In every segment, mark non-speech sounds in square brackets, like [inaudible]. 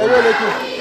Alors,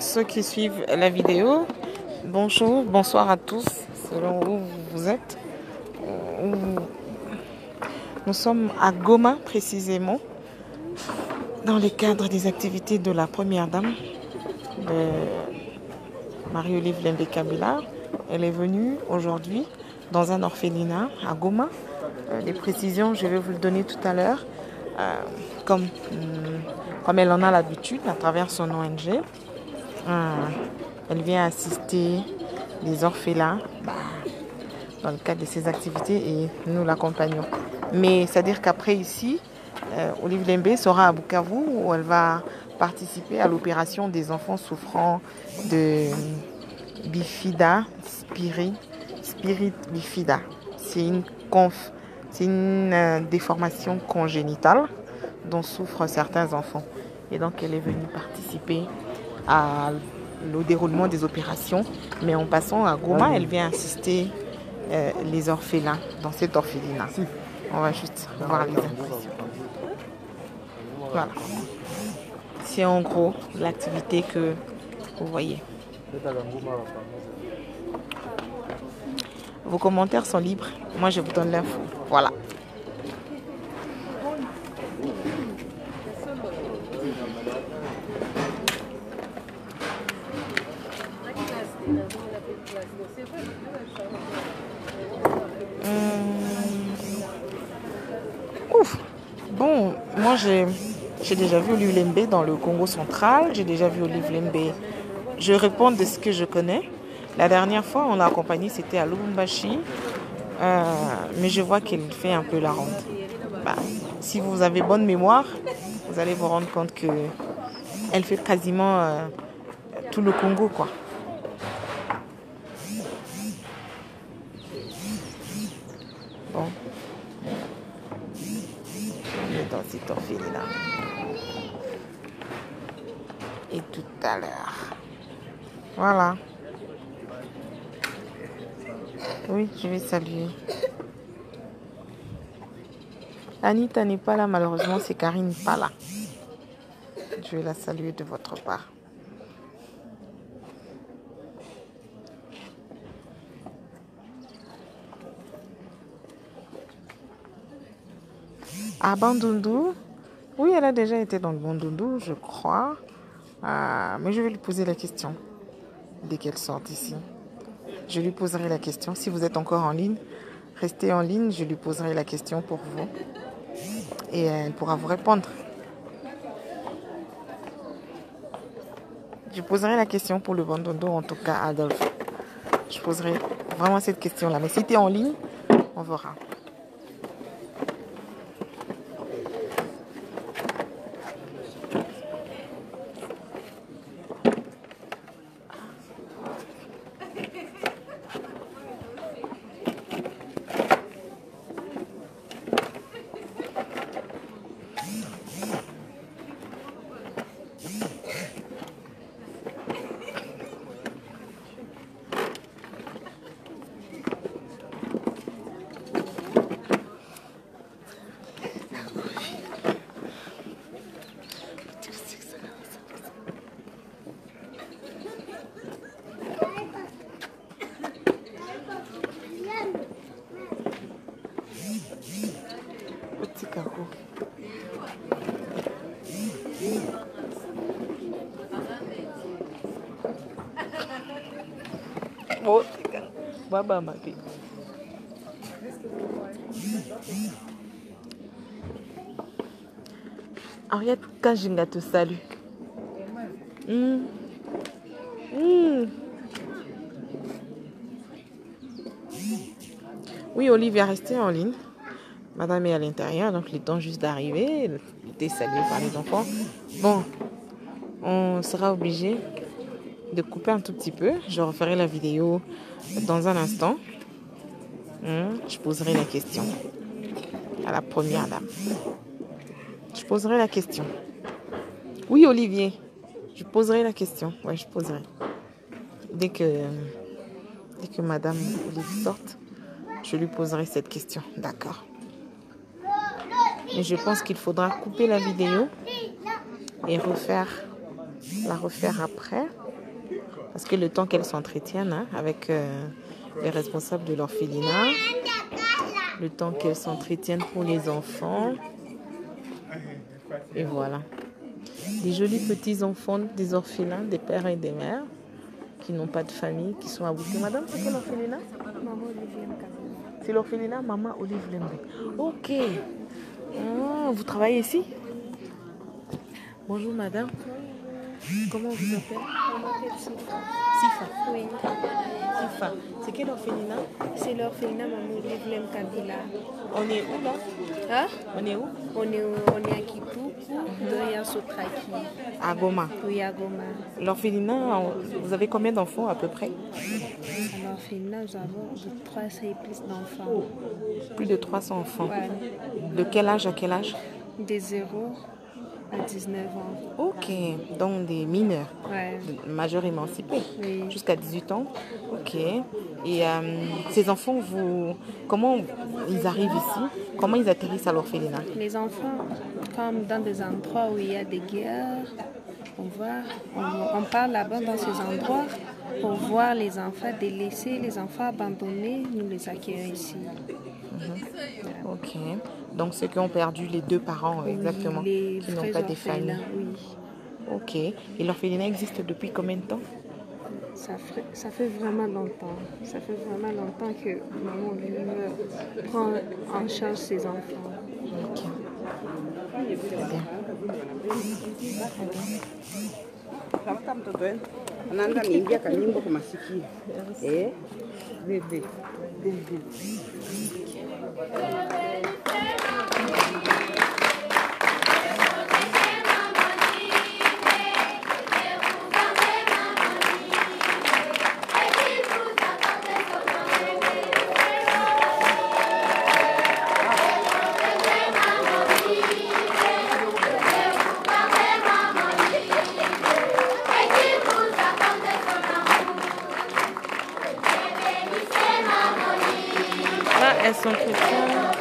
ceux qui suivent la vidéo, bonjour, bonsoir à tous, selon où vous êtes. Euh, Nous sommes à Goma, précisément, dans le cadre des activités de la Première Dame, Marie-Olive Lembe Kabila. Elle est venue aujourd'hui dans un orphelinat à Goma. Euh, les précisions, je vais vous le donner tout à l'heure. Euh, comme, hum, comme elle en a l'habitude à travers son ONG. Euh, elle vient assister les orphelins bah, dans le cadre de ses activités et nous l'accompagnons. Mais c'est-à-dire qu'après ici, euh, Olive Lembe sera à Bukavu où elle va participer à l'opération des enfants souffrant de bifida, spirit, spirit bifida. C'est une, une euh, déformation congénitale dont souffrent certains enfants. Et donc elle est venue participer à le déroulement des opérations. Mais en passant à Goma, elle vient assister euh, les orphelins dans cet orphelinat. On va juste voir les impressions. Voilà. C'est en gros l'activité que vous voyez. Vos commentaires sont libres. Moi, je vous donne l'info. Voilà. Ouf. Bon, moi j'ai déjà vu Olive Lembe dans le Congo central. J'ai déjà vu Olive Lembe. Je réponds de ce que je connais. La dernière fois, on l'a accompagné, c'était à Lubumbashi. Euh, mais je vois qu'elle fait un peu la ronde. Bah, si vous avez bonne mémoire, vous allez vous rendre compte que elle fait quasiment euh, tout le Congo, quoi. Bon. On est dans cet orphelinat. Et tout à l'heure. Voilà. Oui, je vais saluer. Anita n'est pas là, malheureusement, c'est Karine pas là. Je vais la saluer de votre part. À Bandundu? Oui, elle a déjà été dans le Bandundu, je crois. Ah, mais je vais lui poser la question dès qu'elle sort ici. Je lui poserai la question. Si vous êtes encore en ligne, restez en ligne. Je lui poserai la question pour vous. Et elle pourra vous répondre. Je poserai la question pour le Bandondo, en tout cas, Adolphe. Je poserai vraiment cette question-là. Mais si tu es en ligne, on verra. Petit carreau. Oh, baba ma fille. Henriette te salue. Hmm. Hmm. Oui, Olivia, restez en ligne. Madame est à l'intérieur, donc il est temps juste d'arriver. Elle était saluée par les enfants. Bon, on sera obligé de couper un tout petit peu. Je referai la vidéo dans un instant. Hmm, Je poserai la question à la première dame. Je poserai la question. Oui, Olivier, je poserai la question. Oui, je poserai. Dès que, dès que Madame Olivier sorte, je lui poserai cette question. D'accord. Mais je pense qu'il faudra couper la vidéo et refaire, la refaire après. Parce que le temps qu'elle s'entretienne hein, avec euh, les responsables de l'orphelinat, le temps qu'elle s'entretienne pour les enfants. Et voilà. Des jolis petits enfants des orphelins, des pères et des mères qui n'ont pas de famille, qui sont aboutis. Madame, c'est quel orphelinat C'est l'orphelinat Maman Olive Lembe. Ok. Ah, vous travaillez ici? Bonjour madame. Comment on vous appelle On m'appelle Sifa. Sifa. Oui. Sifa. C'est quel orphelinat? C'est l'orphelinat Mamoudou Vlem Kabila. On est où là? Hein? On est où? On est, on est à Kipuku, dans Yasotraki. À Goma. Oui, à Goma. L'orphelinat, vous avez combien d'enfants à peu près? À l'orphelinat, nous avons de 300 et plus d'enfants. Plus de 300 enfants. Ouais. De quel âge à quel âge? Des 0 à 19 ans. Ok, donc des mineurs, Ouais. majeurs émancipés, Oui. jusqu'à 18 ans. Ok. Et euh, ces enfants, vous, comment ils arrivent ici? Comment ils atterrissent à l'orphelinat? Les enfants, comme dans des endroits où il y a des guerres, on voit, on, on part là-bas dans ces endroits pour voir les enfants délaissés, les enfants abandonnés, nous les accueillons ici. Ok. Donc ceux qui ont perdu les deux parents, Oui, exactement, les qui n'ont pas des familles. Oui. Ok. Et l'orphelinat existe depuis combien de temps? Ça fait, ça fait vraiment longtemps. Ça fait vraiment longtemps que maman lui prend en charge ses enfants. Ok. Très bien. Kamata mtoto wenu anaanza niimbia kanyimbo kwa masikio eh, bebe bebe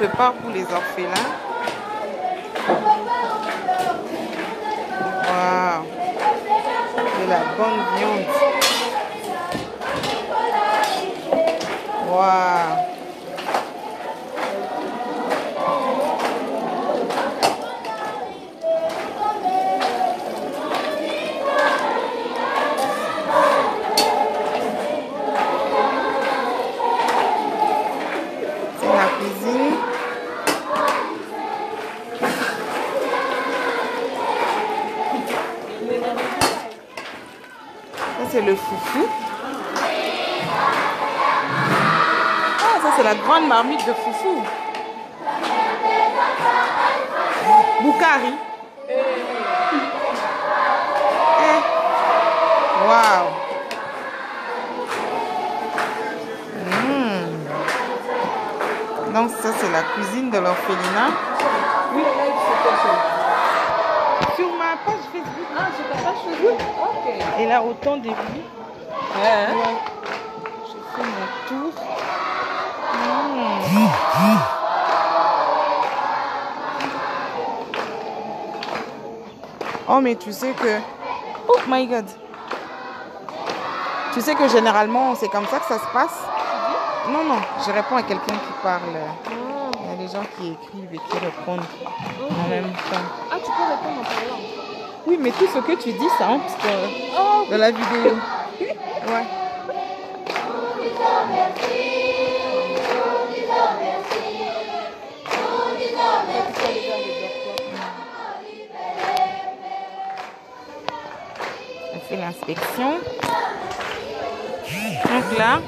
qu'on prépare pour les orphelins. Grande marmite de foufou. Boukari. Eh. Waouh. Hmm. Donc ça c'est la cuisine de l'orphelinat. Oui. Sur ma page Facebook. Ah, c'est ta page Facebook? Ok. Et là autant de. Hein? Ouais. Oh mais tu sais que... Oh my god. Tu sais que généralement c'est comme ça que ça se passe? Non, non, je réponds à quelqu'un qui parle. Il y a des gens qui écrivent et qui répondent en même temps. Ah, tu peux répondre en parlant. Oui, mais tout ce que tu dis, ça entre Oh, dans la vidéo. [laughs] Ouais. L'inspection. Donc là,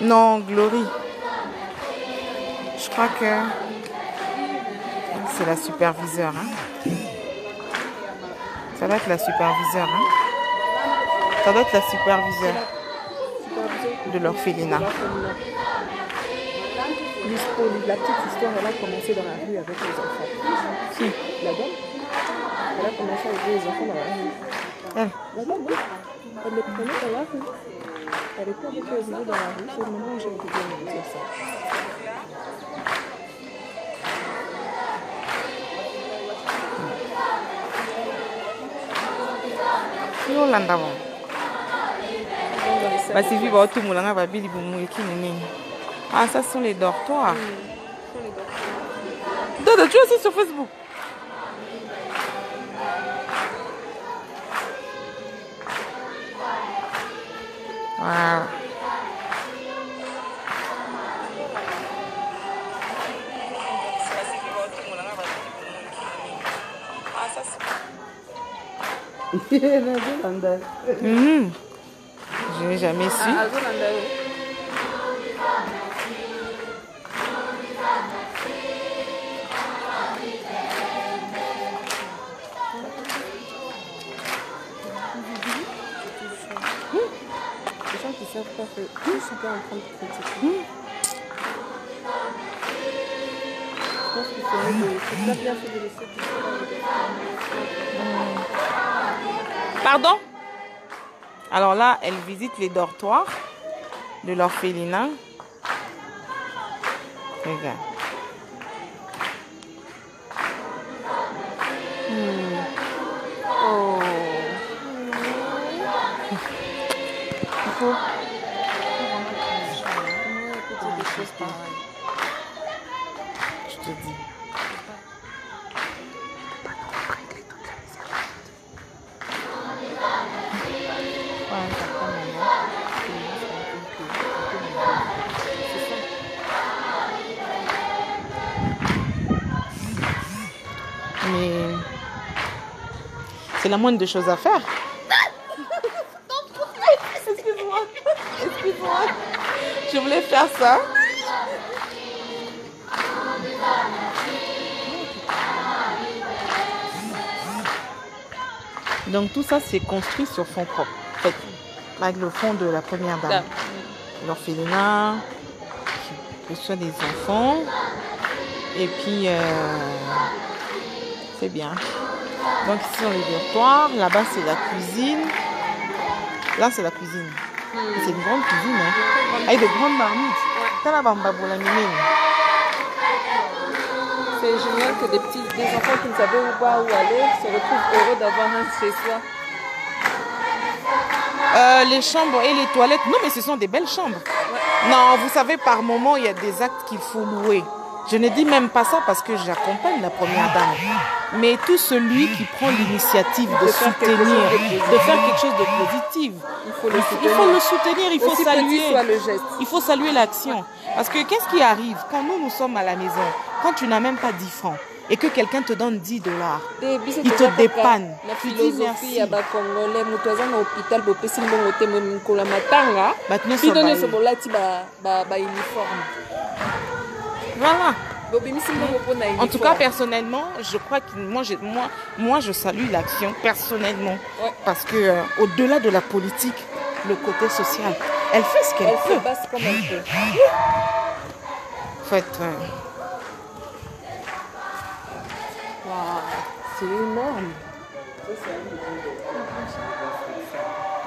non, Glory. Je crois que c'est la superviseure. hein. Ça doit être la superviseure. hein. Ça doit être la superviseure de l'orphelinat. La petite histoire, elle a commencé dans la rue avec les enfants. Qui La dame Elle a commencé à aider les enfants dans la rue. Elle. La dame, oui. Elle les prenait dans la rue. Elle était avec eux dans la rue. C'est le moment où j'ai entendu me dire ça. yolanda bon Donc, dans les salles, basivi baotumulanga babili bomoyeki monene ah ça ce sont les dortoirs Dodo, tu es aussi sur Facebook Voilà. [laughs] Nazolanda. Mhm. Je n'ai jamais su. Savent pas faire, ils sont pas en train de critiquer. Je pense qu'il faut mieux de- c'est pas bien fait de laisser tout ça. Pardon? Alors là, elle visite les dortoirs de l'orphelinat. Regarde. C'est la moindre des choses à faire. Excuse-moi. Excuse-moi. Je voulais faire ça. Donc tout ça, c'est construit sur fonds propres. En fait, avec le fonds de la première dame. L'orphelinat, qui reçoit des enfants. Et puis, euh, c'est bien. Donc ici, on les dortoirs. Là-bas, c'est la cuisine. Là, c'est la cuisine. C'est une grande cuisine. Hein. Avec de grandes marmites. Minene. C'est génial que des petits des enfants qui ne savaient où pas où aller se retrouvent heureux d'avoir un chez soi. Euh, les chambres et les toilettes, non, mais ce sont des belles chambres. Non, vous savez, par moment, il y a des actes qu'il faut louer. Je ne dis même pas ça parce que j'accompagne la première dame. Mais tout celui qui prend l'initiative de, soutenir, de faire quelque chose de positif, Il faut le il soutenir. faut le soutenir, il faut Aussi saluer. le geste. Il faut saluer l'action. Parce que qu'est-ce qui arrive quand nous, nous sommes à la maison, quand tu n'as même pas 10 francs et que quelqu'un te donne 10 dollars. Il te dépanne. Tu dis merci. bacongolais Voilà. na En tout cas, personnellement, je crois que moi, je, moi, moi, je salue l'action personnellement. Ouais. Parce que euh, au-delà de la politique, le côté social, elle fait ce qu'elle elle peut. se passe comme elle peut En fait, euh, c'est énorme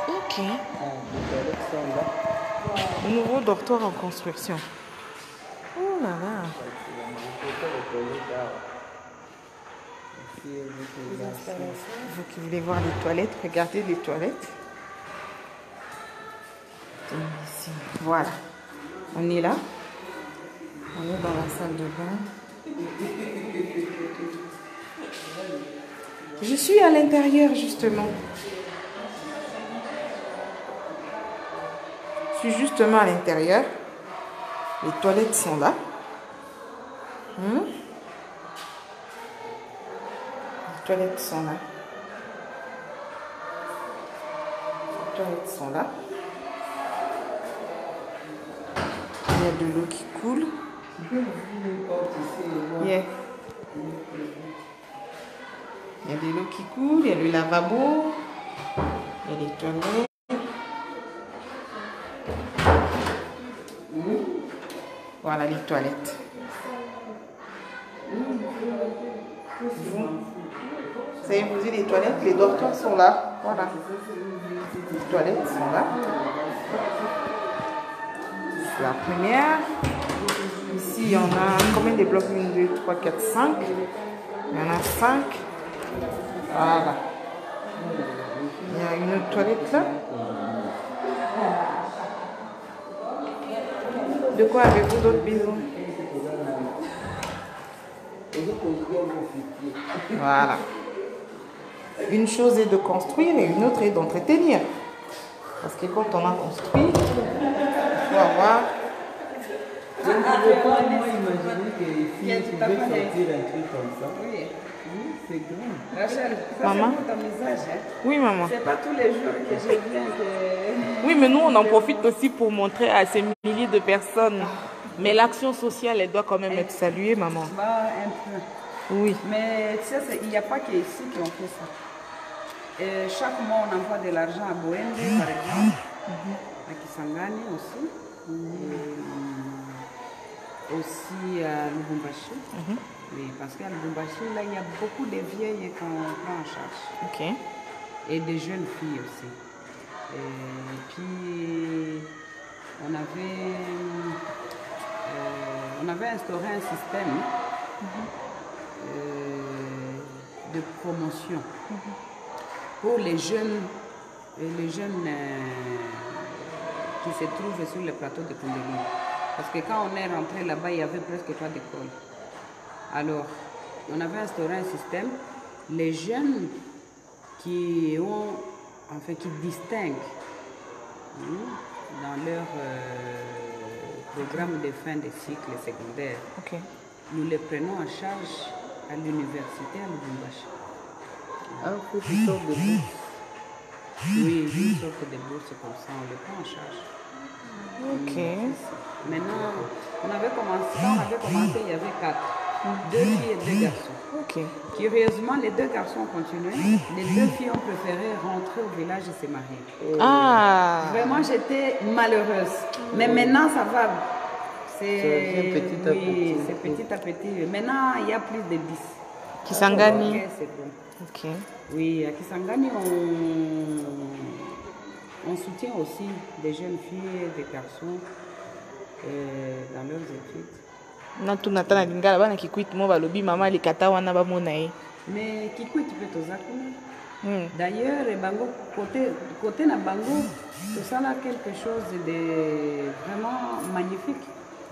ok. Nouveau dortoir en construction. Oh. Vous qui voulez voir les toilettes, regardez les toilettes. Voilà. On est là. On est dans la salle de bain. Je suis à l'intérieur justement. Je suis justement à l'intérieur. Les toilettes sont là. Hmm? Les toilettes sont là. Les toilettes sont là. Il y a de l'eau qui coule. Il y a de l'eau qui coule, il y a le lavabo, il y a les toilettes. Voilà les toilettes. Savez, vous avez les toilettes, les dortoirs sont là. Voilà. Les toilettes sont là. C'est la première. Ici, il y en a combien de blocs? 1, 2, 3, 4, 5. Il y en a 5. Voilà. Il y a une autre toilette là. De quoi avez-vous d'autres besoin Voilà. Une chose est de construire et une autre est d'entretenir. Parce que quand on a construit, il faut avoir Je ne pouvais pas moi imaginer que les filles pouvaient sortir un truc comme ça. Oui, c'est grand. Rachel, ça Maman? c'est pour ton visage. Hein. Oui, maman. C'est pas tous les jours que je viens que... [laughs] Oui, mais nous, on en profite aussi pour montrer à ces milliers de personnes. Mais l'action sociale, elle doit quand même être saluée, maman. Bah, un peu. Oui. Mais tu sais, il n'y a pas qu'ici qu'on fait ça. Et chaque mois, on envoie de l'argent à Boende, par exemple, à Kisangani aussi, et aussi à Lubumbashi. Oui, parce qu'à Lubumbashi, là, il y a beaucoup de vieilles qu'on prend en charge. Ok. et des jeunes filles aussi. Et puis, on avait, euh, on avait instauré un système euh, de promotion pour les jeunes, et les jeunes euh, qui se trouvent sur le plateau de Kundalini. Parce que quand on est rentré là-bas, il n'y avait presque pas d'école. Alors, on avait instauré un système. Les jeunes qui ont, enfin, qui distinguent hein, dans leur euh, programme de fin de cycle secondaire, nous les prenons en charge à l'université à Lubumbashi. Ah, pour une sorte de bourse. Oui, une sorte de bourse comme ça, on les prend en charge. Ok. Maintenant, on avait commencé, quand on avait commencé, il y avait quatre. Deux filles et deux garçons. Ok. Curieusement, les deux garçons ont continué. Les deux filles ont préféré rentrer au village et se marier. Ah. Vraiment, j'étais malheureuse. Mais maintenant, ça va. C'est petit à oui, petit. c'est petit à petit. Maintenant, il y a plus de 10. Kisangani? Ok, c'est bon. Ok. Oui, à Kisangani, on, on soutient aussi des jeunes filles et des garçons euh, dans leurs études. natuna ata na lingala bana kikwiti mo balobi mama alikata wana bamona ye Mais Kikwit peut toza kuna. Hmm. D'ailleurs, bango, côté, côté na bango, tout ça là quelque chose de vraiment magnifique.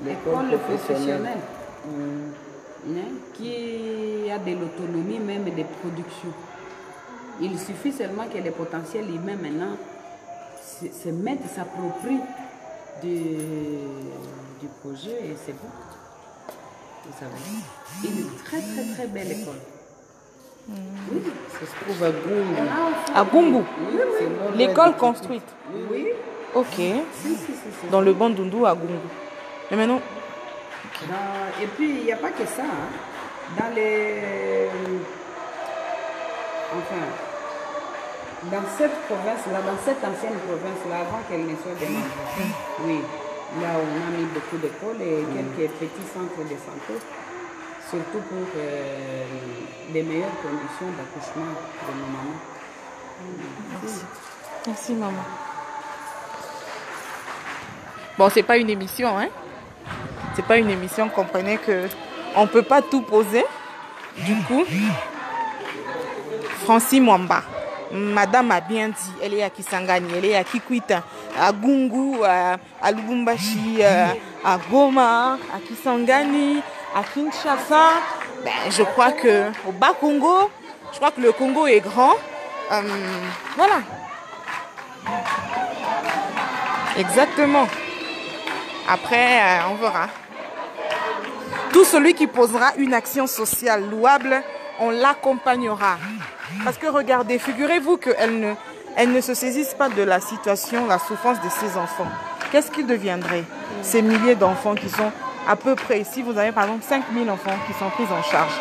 L'école École professionnelle. professionnelle hein, qui a de l'autonomie même de production. Il suffit seulement que les potentiels humains maintenant se, se mettent, s'approprient du, du projet et c'est bon. vous savez. Une très très très belle école. Oui, ça se trouve à. À Oui, c'est nord-ouest l'école construite. Oui, Ok. si, si, si. si. Dans le Bandundu à Gungu. Et maintenant, Dans- et puis, il n'y a pas que ça. hein. Dans les. Enfin, dans cette province-là, dans cette ancienne province-là, avant qu'elle ne soit déménagée, oui, là on a mis beaucoup d'écoles et quelques petits centres de santé, surtout pour euh, les meilleures conditions d'accouchement de nos mamans. Merci maman. Bon, c'est pas une émission, hein. C'est pas une émission, comprenez que on peut pas tout poser. Du coup, Francis Mwamba, Madame a bien dit, elle est à Kisangani, elle est à Kikwita, à Gungu, à, Lubumbashi, à, à Goma, à Kisangani, à Kinshasa. Ben, je crois que au bas Congo, je crois que le Congo est grand. Euh, voilà. Exactement. Après, euh, on verra. Tout celui qui posera une action sociale louable, on l'accompagnera. Parce que regardez, figurez-vous qu'elle ne, elle ne se saisisse pas de la situation, la souffrance de ses enfants. Qu'est-ce qu'ils deviendraient Ces milliers d'enfants qui sont à peu près, si vous avez par exemple 5000 enfants qui sont pris en charge,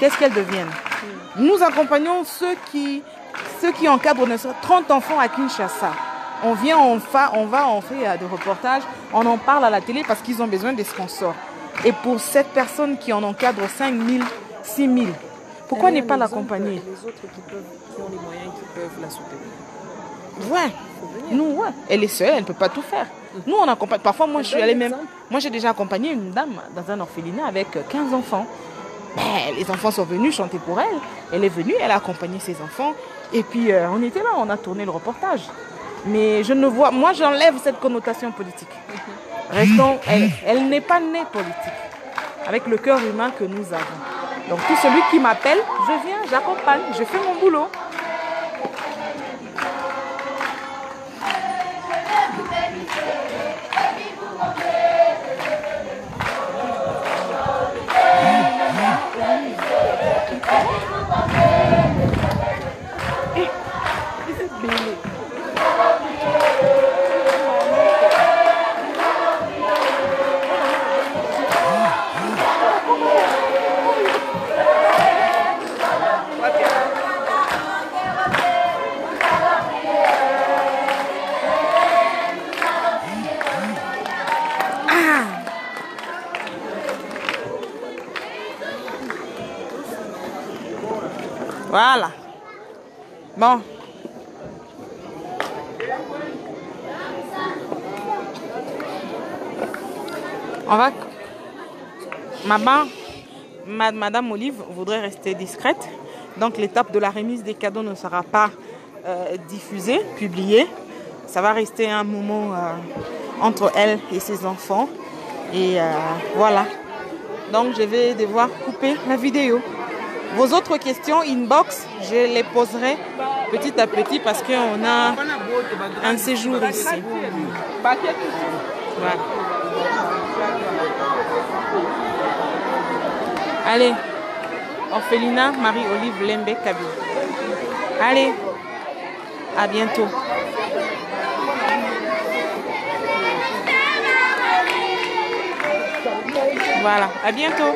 qu'est-ce qu'elles deviennent? Nous accompagnons ceux qui, ceux qui encadrent ne serait- 30 enfants à Kinshasa. On vient, on, fa- on va, on fait euh, des reportages, on en parle à la télé parce qu'ils ont besoin des sponsors. Et pour cette personne qui en encadre 5 000, 6 000, pourquoi ne Elle est pas l'accompagner Les autres qui, peuvent, qui ont les moyens, qui peuvent la soutenir. Ouais. Nous, ouais. Elle est seule, elle ne peut pas tout faire. Nous, on accompagne. Parfois, moi, je suis allée même. Moi, j'ai déjà accompagné une dame dans un orphelinat avec 15 enfants. Ben, les enfants sont venus chanter pour elle. Elle est venue, elle a accompagné ses enfants. Et puis, euh, on était là, on a tourné le reportage. Mais je ne vois. Moi, j'enlève cette connotation politique. Restons. Elle, n'est pas née politique. Avec le cœur humain que nous avons. Donc, tout celui qui m'appelle, je viens, j'accompagne, je fais mon boulot. Voilà. Bon. On va. Maman, ma- Madame Olive voudrait rester discrète. Donc l'étape de la remise des cadeaux ne sera pas euh, diffusée, publiée. Ça va rester un moment euh, entre elle et ses enfants. Et euh, voilà. Donc je vais devoir couper la vidéo. Vos autres questions inbox, je les poserai petit à petit parce qu'on a un séjour ici. Voilà. Allez, Orphelina Marie-Olive Lembe Kabi. Allez, à bientôt. Voilà, à bientôt.